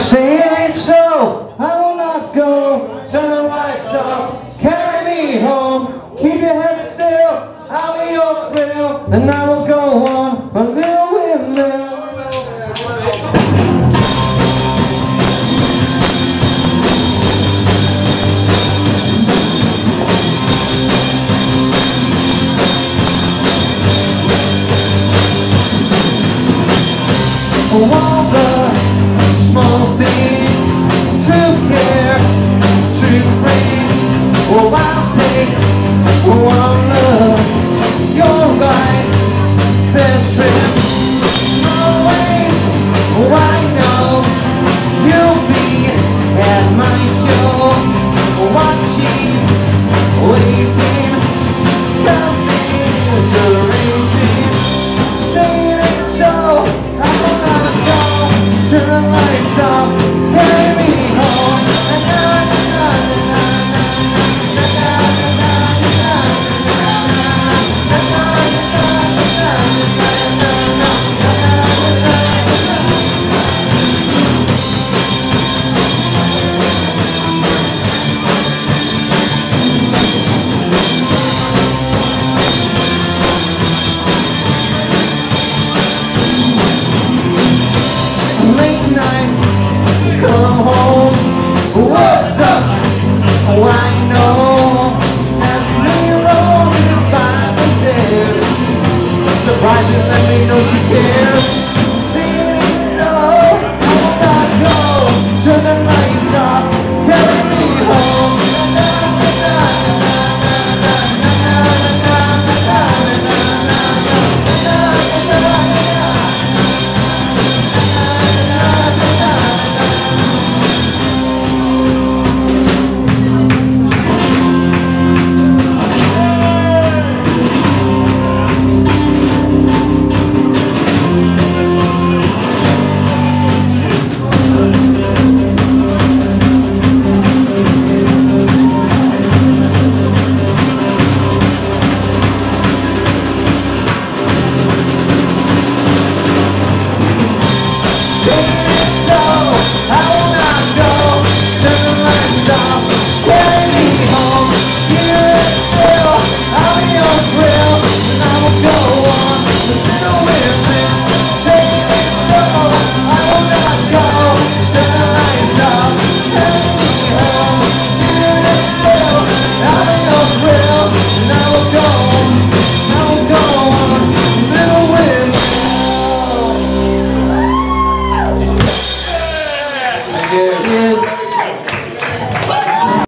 Say it so, I will not go. Turn the lights off, carry me home. Keep your head still, I'll be your friend, and I will go. over small things.